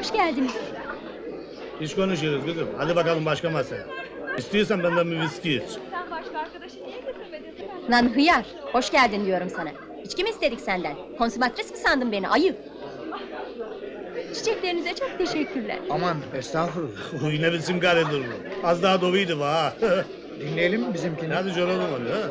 Hoş geldiniz. İş konuşuyoruz kızım. Hadi bakalım başka masaya. İstiyorsan benden bir viski iç. Sen başka arkadaşı niye getirmedin? Lan hıyar, hoş geldin diyorum sana. İçki mi istedik senden? Konsumatris mi sandın beni ayı? Çiçeklerinize çok teşekkürler. Aman estağfurullah. Bu yine bizim karedir bu. Az daha doluydu bu ha. Dinleyelim mi bizimkini? Hadi canım hadi ha.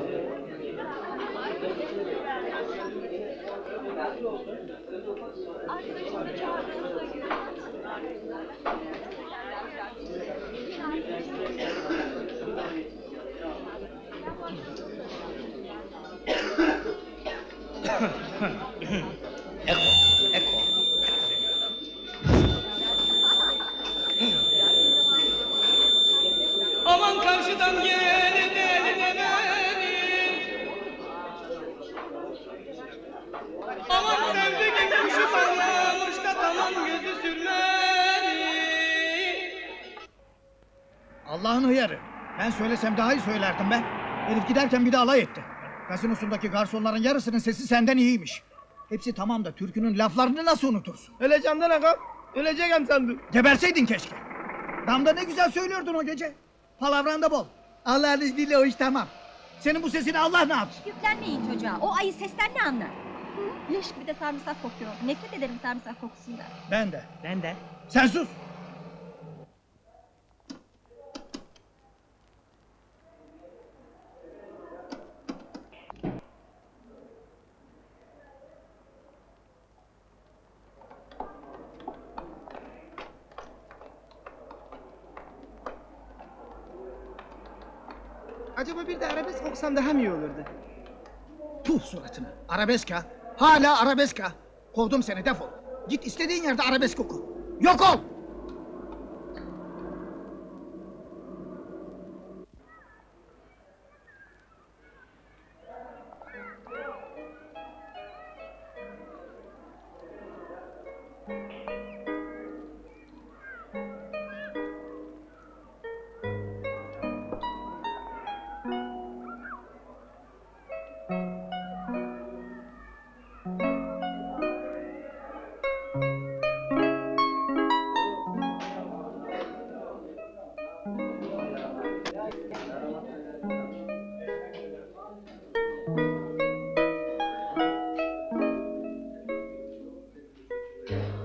Hıyarı. Ben söylesem daha iyi söylerdim be. Herif giderken bir de alay etti. Gazinosusundaki garsonların yarısının sesi senden iyiymiş. Hepsi tamam da türkünün laflarını nasıl unutursun? Öleceğim lan ağam Öleceğim sandım Geberseydin keşke. Damda ne güzel söylüyordun o gece. Palavran da bol. Allah'ın izniyle o iş tamam. Senin bu sesini Allah ne yapsın? Yüklenmeyin çocuğa, o ayı sesten ne anlar? Hı? Leş gibi de sarımsak kokuyor. Nefret ederim sarımsak kokusundan. Ben de. Ben de Sen sus. Acaba bir de arabesk okusam daha mı iyi olurdu? Tuh suratına. Arabesk ha. Hala arabesk ha. Kovdum seni defol. Git istediğin yerde arabesk oku. Yok ol. Buyurun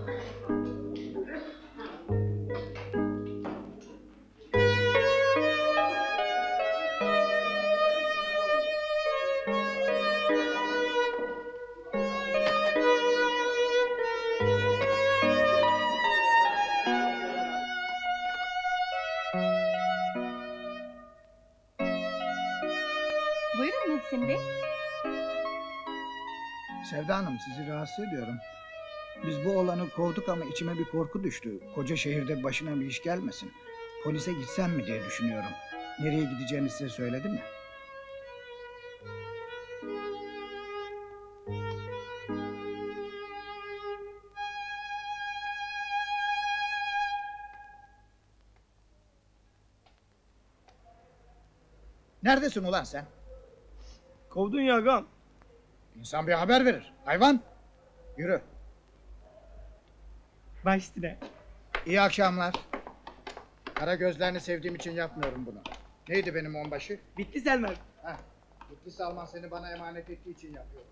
Muhsin Bey. Sevda Hanım sizi rahatsız ediyorum. Biz bu olanı kovduk ama içime bir korku düştü. Koca şehirde başına bir iş gelmesin. Polise gitsem mi diye düşünüyorum. Nereye gideceğini size söyledi mi? Neredesin ulan sen? Kovdun ya ağam İnsan bir haber verir. Hayvan. Yürü. Baş üstüne İyi akşamlar. Kara gözlerini sevdiğim için yapmıyorum bunu. Neydi benim onbaşı? Bitti Selman Heh. Mutlu Salman seni bana emanet ettiği için yapıyorum.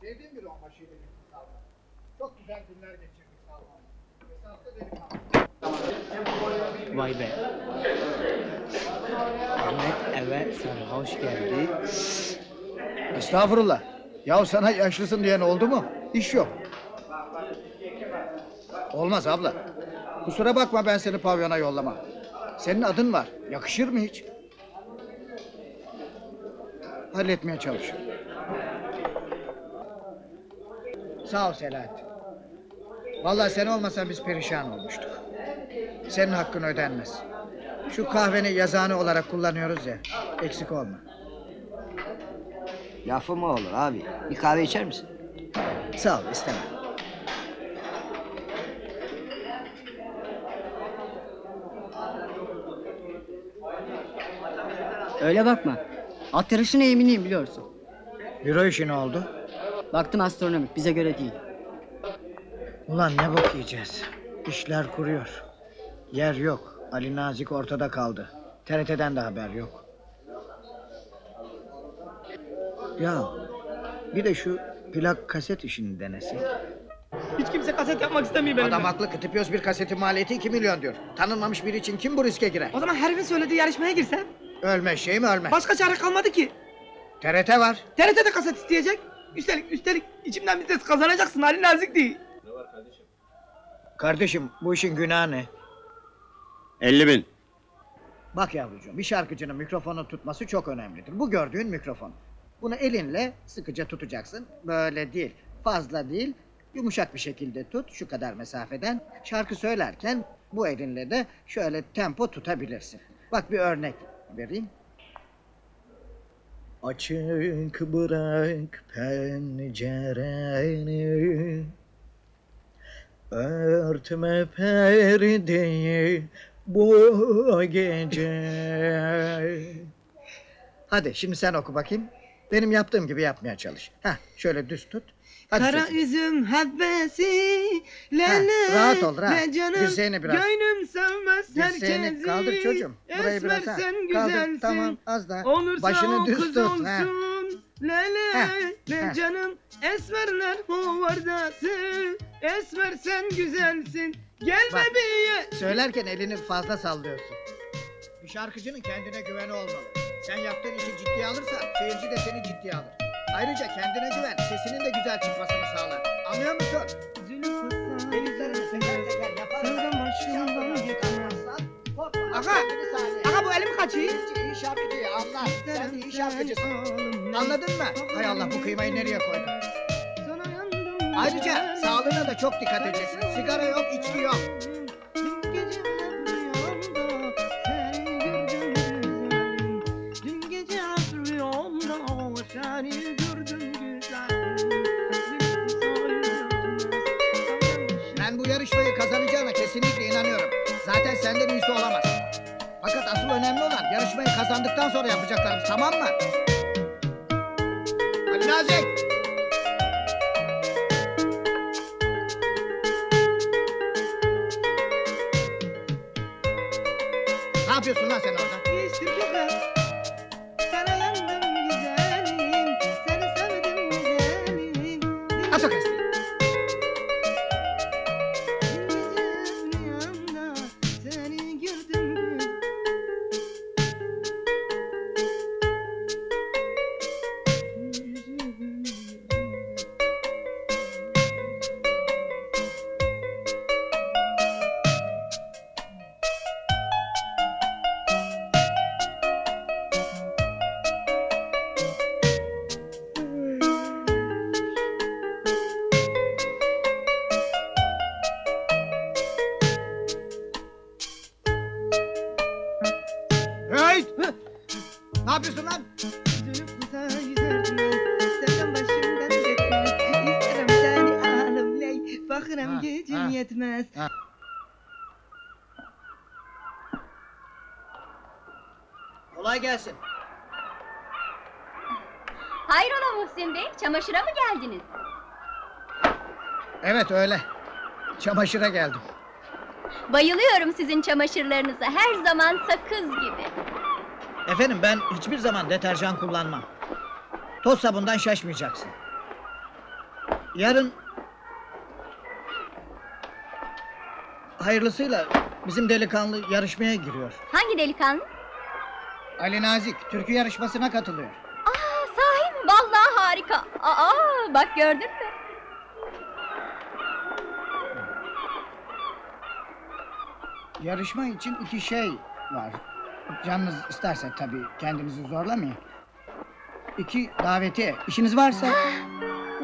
Sevdiğim bir onbaşıydı Mutlu Salman. Çok güzel günler geçirdik Salman. Esaslı delikanlı. Vay be. Ahmet eve sarhoş geldi. Estağfurullah. Ya sana yaşlısın diyen oldu mu? İş yok. Olmaz abla. Kusura bakma ben seni pavyona yollama. Senin adın var. Yakışır mı hiç? Halletmeye çalışıyorum. Sağ ol Selahattin. Vallahi sen olmasan biz perişan olmuştuk. Senin hakkın ödenmez. Şu kahveni yazıhane olarak kullanıyoruz ya. Eksik olma. Lafı mı olur abi? Bir kahve içer misin? Sağ ol istemem. Öyle bakma. At yarışına eminiyim biliyorsun. Büro işi ne oldu? Baktım astronomik bize göre değil. Ulan ne bok yiyeceğiz? İşler kuruyor. Yer yok. Ali Nazik ortada kaldı. TRT'den de haber yok. Ya bir de şu plak kaset işini denesek. Hiç kimse kaset yapmak istemiyor benimle. Adam haklı. Kıtıpıyoruz bir kasetin maliyeti 2 milyon diyor. Tanınmamış biri için kim bu riske girer? O zaman herifin söylediği yarışmaya girsem. Ölme şey mi ölme? Başka çare kalmadı ki. TRT var. TRT de kaset isteyecek. Üstelik üstelik içimden bir ses kazanacaksın Ali Nazik değil. Kardeşim bu işin günahı ne? 50 bin. Bak yavrucuğum bir şarkıcının mikrofonu tutması çok önemlidir. Bu gördüğün mikrofon. Bunu elinle sıkıca tutacaksın. Böyle değil. Fazla değil. Yumuşak bir şekilde tut şu kadar mesafeden. Şarkı söylerken bu elinle de şöyle tempo tutabilirsin. Bak bir örnek vereyim. Açık bırak pencereni Örtme perdeyi bu gece. Hadi şimdi sen oku bakayım. Benim yaptığım gibi yapmaya çalış. Heh, şöyle düz tut. Hadi Kara çocuğum. üzüm habbesi Ha, le rahat ol, rahat. le canım Dirseğini biraz. Gönlüm sevmez Dirseğini herkesi kaldır çocuğum. Burayı Esmer biraz ha. sen Kaldır. güzelsin Tamam az daha. Olursa Başını o düz kız tut. Ha. Le le Heh, le heh. canım Esmerler hovardası Esmer sen güzelsin Gel Bak. bebeğe Söylerken elini fazla sallıyorsun. Bir şarkıcının kendine güveni olmalı. Sen yaptığın işi ciddiye alırsan seyirci de seni ciddiye alır. Ayrıca kendine güven, sesinin de güzel çıkmasını sağlar. Anlıyor musun? Eliflerini teker teker yaparsan, Sevdam başımdan şarkıdan geçmez. çıkarmazsan, korkma, Aga, kendini sahneye. aga bu elim kaçıyor. İyi şarkıcıyı anlar. Sen de iyi şarkıcısın. Anladın mı? Hay Allah bu kıymayı nereye koydun? Ayrıca sağlığına da çok dikkat edeceksin. Sigara yok, içki yok. Önemli olan yarışmayı kazandıktan sonra yapacaklarımız tamam mı? Ali Nazik! Ne yapıyorsun lan sen orada? Geçtim sokak. Sana yandım güzelim. Seni sevdim güzelim. At o. yapıyorsun lan? Dönüp uzak yüzerdim Sakın başımdan gitmez İsterim seni alımley Bakırım gücüm ha. yetmez Kolay gelsin. Hayrola Muhsin Bey, çamaşıra mı geldiniz? Evet öyle. Çamaşıra geldim. Bayılıyorum sizin çamaşırlarınıza, her zaman sakız gibi. Efendim ben hiçbir zaman deterjan kullanmam. Toz sabundan şaşmayacaksın. Yarın... Hayırlısıyla bizim delikanlı yarışmaya giriyor. Hangi delikanlı? Ali Nazik türkü yarışmasına katılıyor. Aa, sahi mi? Vallahi harika. Aa, bak gördün mü? Yarışma için iki şey var. Canınız isterse tabii kendinizi zorlamayın. İki davetiye. İşiniz varsa...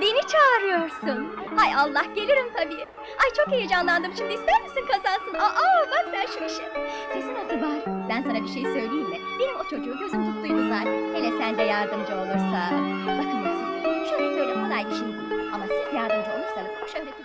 Beni çağırıyorsun. Hay Allah, gelirim tabii. Ay çok heyecanlandım şimdi, ister misin kazansın? Aa, bak sen şu işe. Sesin nasıl var? Ben sana bir şey söyleyeyim mi? Benim o çocuğu gözüm tuttuydu zaten. Hele sen de yardımcı olursan. Bakın Muhsin şöhret öyle kolay bir şey. Ama siz yardımcı olursanız o şöhreti